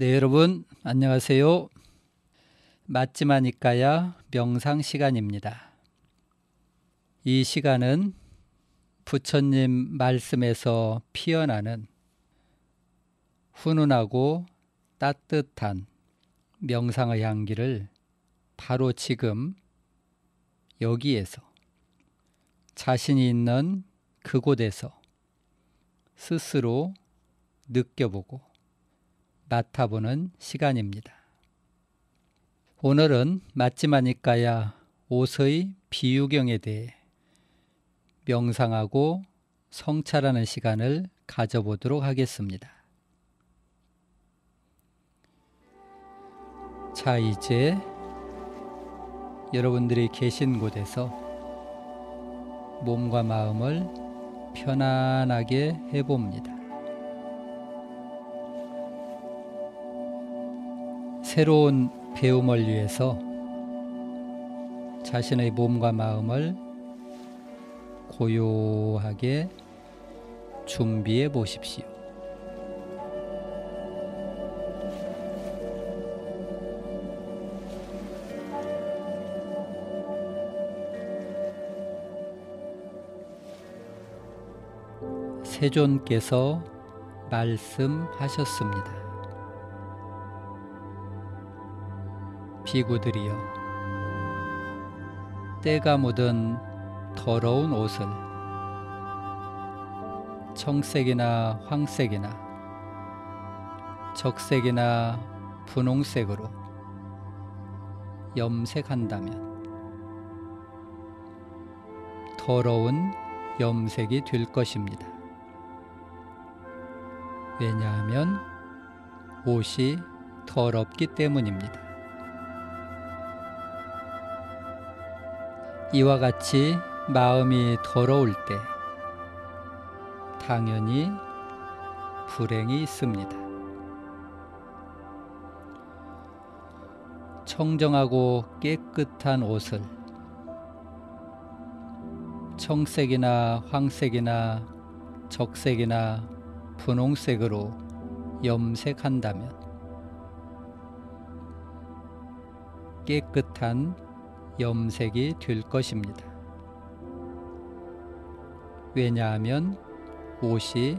네, 여러분 안녕하세요. 맞지마니까야 명상 시간입니다. 이 시간은 부처님 말씀에서 피어나는 훈훈하고 따뜻한 명상의 향기를 바로 지금 여기에서 자신이 있는 그곳에서 스스로 느껴보고 맡아보는 시간입니다. 오늘은 맞지마니까야 옷의 비유경에 대해 명상하고 성찰하는 시간을 가져보도록 하겠습니다. 자, 이제 여러분들이 계신 곳에서 몸과 마음을 편안하게 해봅니다. 새로운 배움을 위해서 자신의 몸과 마음을 고요하게 준비해 보십시오. 세존께서 말씀하셨습니다. 비구들이여, 때가 묻은 더러운 옷을 청색이나 황색이나 적색이나 분홍색으로 염색한다면 더러운 염색이 될 것입니다. 왜냐하면 옷이 더럽기 때문입니다. 이와 같이 마음이 더러울 때 당연히 불행이 있습니다. 청정하고 깨끗한 옷을 청색이나 황색이나 적색이나 분홍색으로 염색한다면 깨끗한 염색이 될 것입니다. 왜냐하면 옷이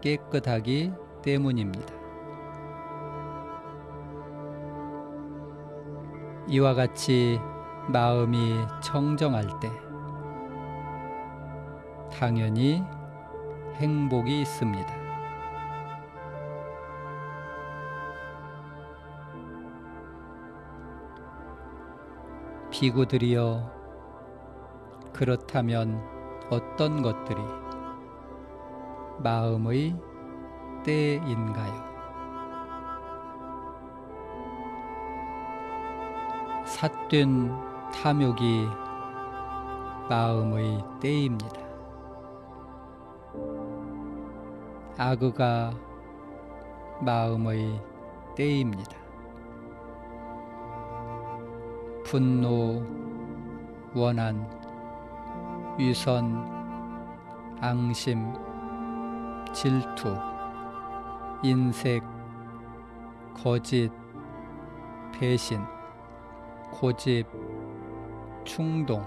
깨끗하기 때문입니다. 이와 같이 마음이 청정할 때 당연히 행복이 있습니다. 비구들이여 그렇다면 어떤 것들이 마음의 때인가요? 삿된 탐욕이 마음의 때입니다. 악의가 마음의 때입니다. 분노, 원한, 위선, 앙심, 질투, 인색, 거짓, 배신, 고집, 충동,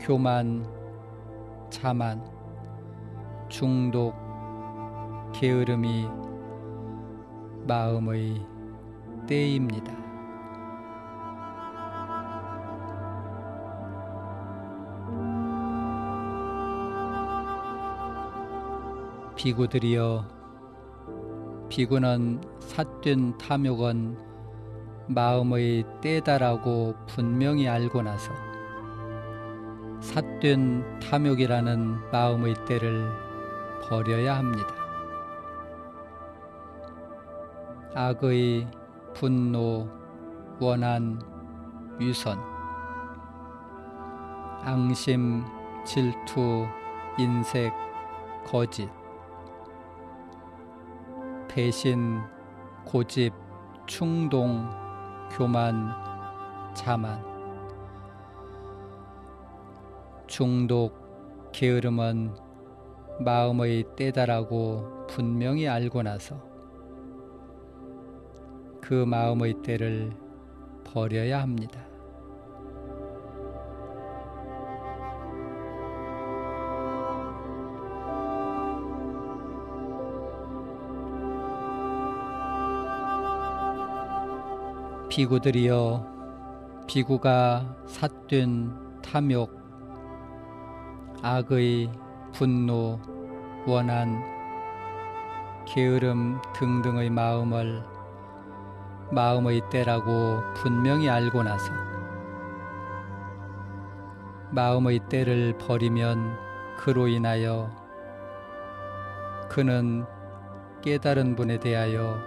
교만, 자만, 중독, 게으름이 마음의 때입니다. 비구들이여 비구는 삿된 탐욕은 마음의 때다라고 분명히 알고 나서 삿된 탐욕이라는 마음의 때를 버려야 합니다. 악의 분노, 원한, 위선, 앙심, 질투, 인색, 거짓, 배신, 고집, 충동, 교만, 자만, 중독, 게으름은 마음의 때다라고 분명히 알고 나서 그 마음의 때를 버려야 합니다. 비구들이여 비구가 삿된 탐욕 악의 분노 원한 게으름 등등의 마음을 마음의 때라고 분명히 알고 나서 마음의 때를 버리면 그로 인하여 그는 깨달은 분에 대하여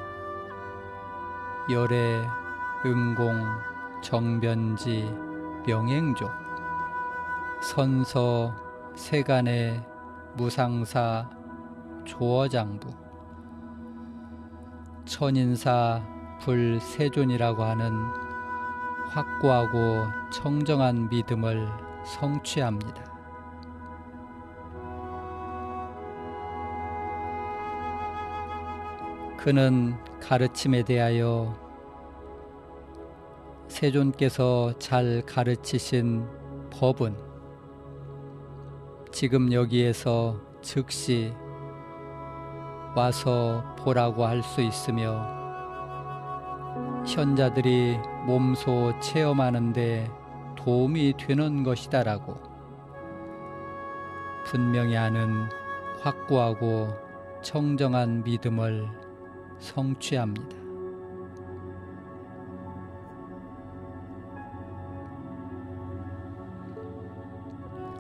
열애 음공, 정변지, 명행조, 선서, 세간의 무상사, 조어장부, 천인사, 불세존이라고 하는 확고하고 청정한 믿음을 성취합니다. 그는 가르침에 대하여 세존께서 잘 가르치신 법은 지금 여기에서 즉시 와서 보라고 할 수 있으며 현자들이 몸소 체험하는데 도움이 되는 것이다라고 분명히 아는 확고하고 청정한 믿음을 성취합니다.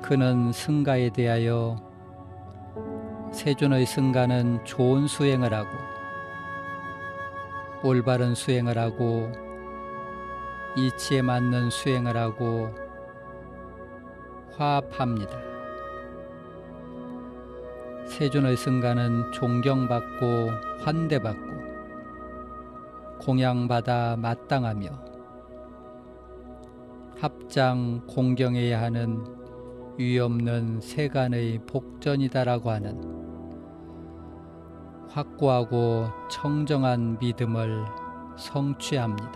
그는 승가에 대하여 세존의 승가는 좋은 수행을 하고 올바른 수행을 하고 이치에 맞는 수행을 하고 화합합니다. 세존의 승가는 존경받고 환대받고 공양받아 마땅하며 합장 공경해야 하는 위없는 세간의 복전이다라고 하는 확고하고 청정한 믿음을 성취합니다.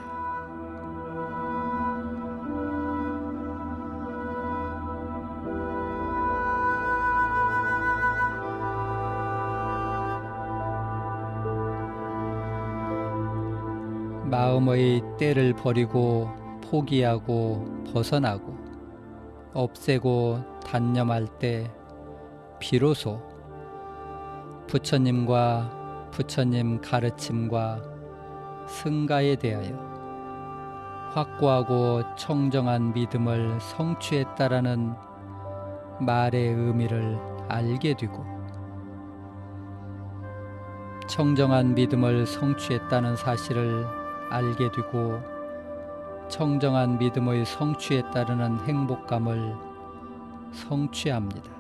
마음의 때를 버리고 포기하고 벗어나고 없애고 단념할 때 비로소 부처님과 부처님 가르침과 승가에 대하여 확고하고 청정한 믿음을 성취했다라는 말의 의미를 알게 되고 청정한 믿음을 성취했다는 사실을 알게 되고 청정한 믿음의 성취에 따르는 행복감을 성취합니다.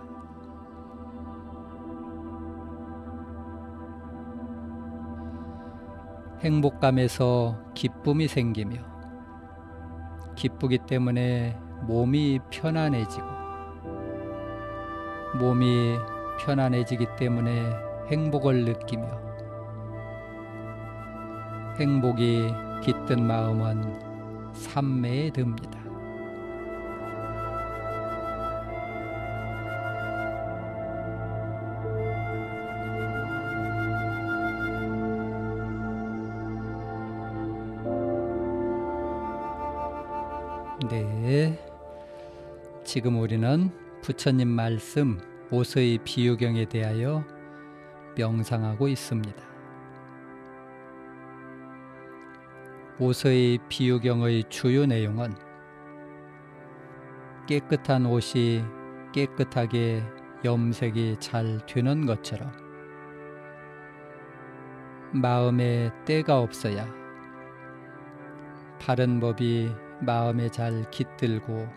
행복감에서 기쁨이 생기며 기쁘기 때문에 몸이 편안해지고 몸이 편안해지기 때문에 행복을 느끼며 행복이 깃든 마음은 삼매에 듭니다. 네. 지금 우리는 부처님 말씀 오서의 비유경에 대하여 명상하고 있습니다. 오서의 비유경의 주요 내용은 깨끗한 옷이 깨끗하게 염색이 잘 되는 것처럼 마음에 때가 없어야 바른 법이 마음에 잘 깃들고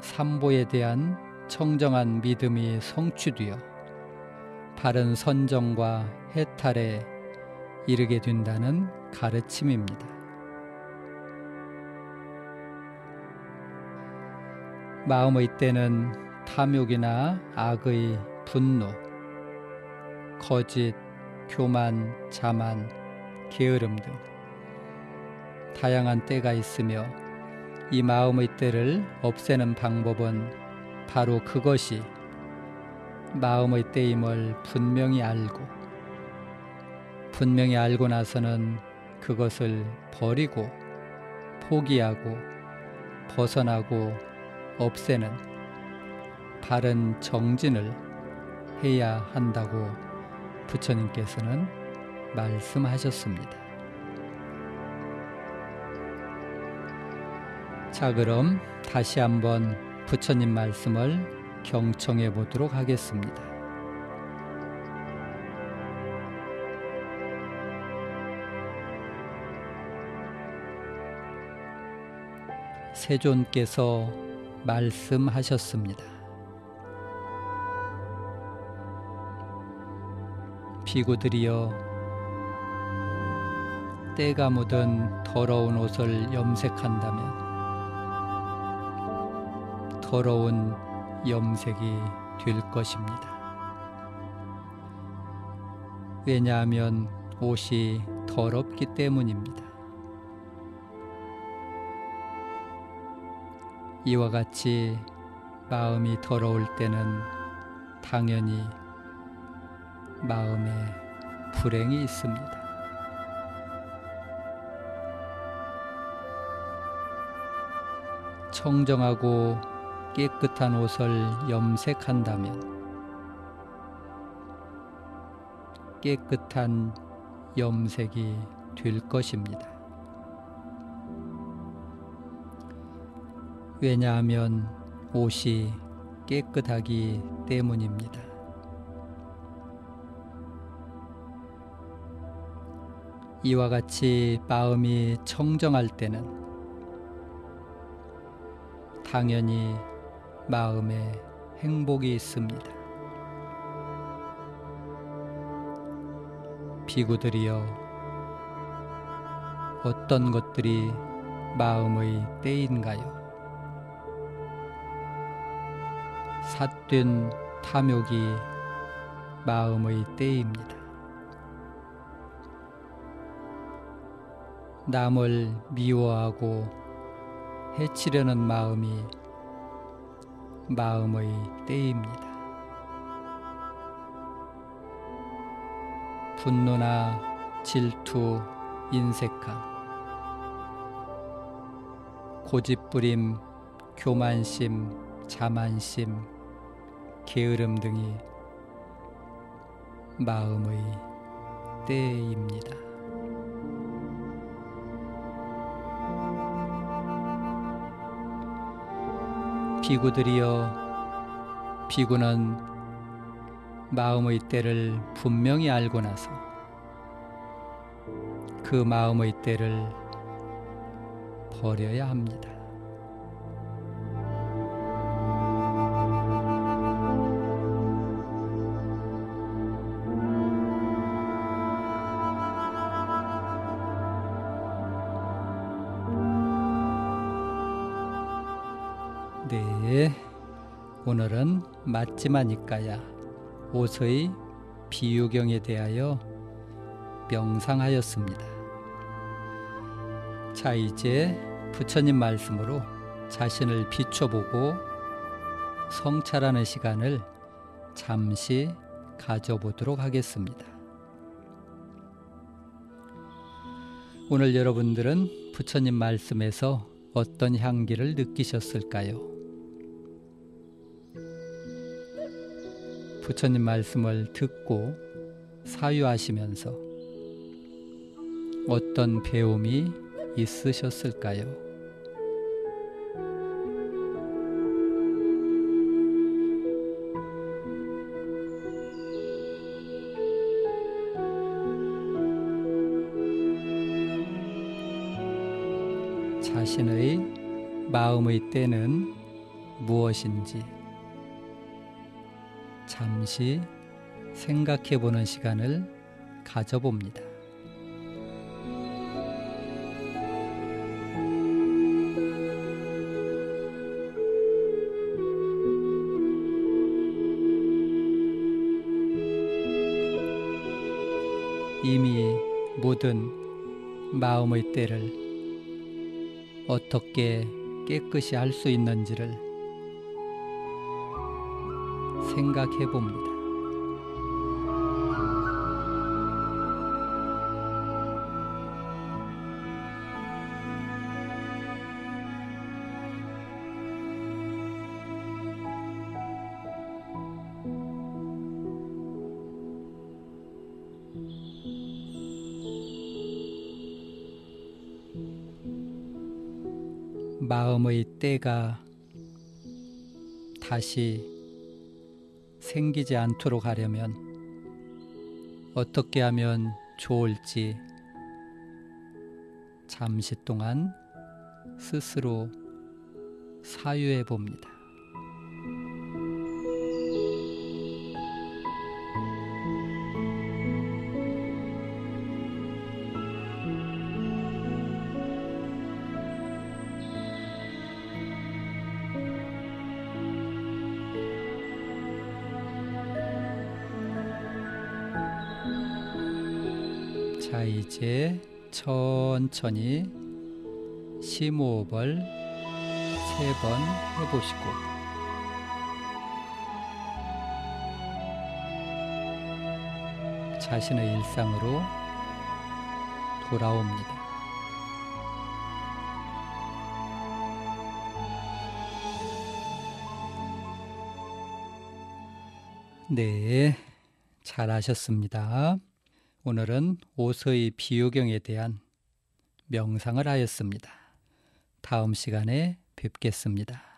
삼보에 대한 청정한 믿음이 성취되어 바른 선정과 해탈에 이르게 된다는 가르침입니다. 마음의 때는 탐욕이나 악의 분노, 거짓, 교만, 자만, 게으름 등 다양한 때가 있으며 이 마음의 때를 없애는 방법은 바로 그것이 마음의 때임을 분명히 알고 분명히 알고 나서는 그것을 버리고 포기하고 벗어나고 없애는 바른 정진을 해야 한다고 부처님께서는 말씀하셨습니다. 자, 그럼 다시 한번 부처님 말씀을 경청해 보도록 하겠습니다. 세존께서 말씀하셨습니다. 비구들이여 때가 묻은 더러운 옷을 염색한다면 더러운 염색이 될 것입니다. 왜냐하면 옷이 더럽기 때문입니다. 이와 같이 마음이 더러울 때는 당연히 마음에 불행이 있습니다. 청정하고 깨끗한 옷을 염색한다면 깨끗한 염색이 될 것입니다. 왜냐하면 옷이 깨끗하기 때문입니다. 이와 같이 마음이 청정할 때는 당연히 마음에 행복이 있습니다. 비구들이여 어떤 것들이 마음의 때인가요? 삿된 탐욕이 마음의 때입니다. 남을 미워하고 해치려는 마음이 마음의 때입니다. 분노나 질투, 인색함, 고집부림, 교만심, 자만심, 게으름 등이 마음의 때입니다. 비구들이여 비구는 마음의 때를 분명히 알고 나서 그 마음의 때를 버려야 합니다. 오늘은 맞지마니까야 옷의 비유경에 대하여 명상하였습니다. 자, 이제 부처님 말씀으로 자신을 비춰보고 성찰하는 시간을 잠시 가져보도록 하겠습니다. 오늘 여러분들은 부처님 말씀에서 어떤 향기를 느끼셨을까요? 부처님 말씀을 듣고 사유하시면서 어떤 배움이 있으셨을까요? 자신의 마음의 때는 무엇인지 잠시 생각해 보는 시간을 가져봅니다. 이미 못 묻은 마음의 때를 어떻게 깨끗이 할 수 있는지를 생각해 봅니다. 마음의 때가 다시 생기지 않도록 하려면 어떻게 하면 좋을지 잠시 동안 스스로 사유해 봅니다. 이제 천천히 심호흡을 세 번 해보시고 자신의 일상으로 돌아옵니다. 네, 잘하셨습니다. 오늘은 오서의 비유경에 대한 명상을 하였습니다. 다음 시간에 뵙겠습니다.